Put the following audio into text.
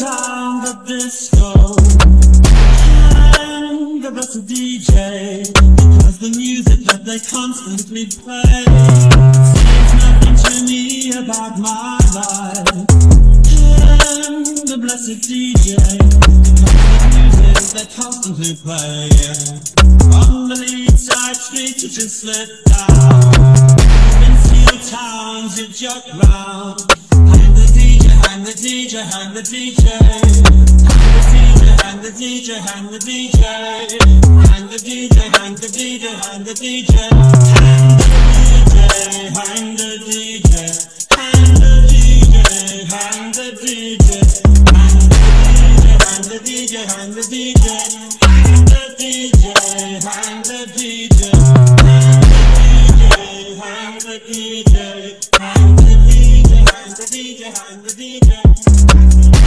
down the disco. And the blessed DJ because the music that they constantly play says nothing to me about my life. And the blessed DJ because the music they constantly play on the lead side streets you just slip down. In steel towns you jog round Hand the DJ. Hand the DJ, Hand the DJ, Hand the DJ, Hand the DJ, Hand the DJ, Hand the DJ, Hand the DJ, Hand the DJ, Hand the DJ, Hand the DJ, Hand the DJ, Hand the DJ, Hand the DJ, Hand the DJ, hang the DJ the DJ, I'm the DJ.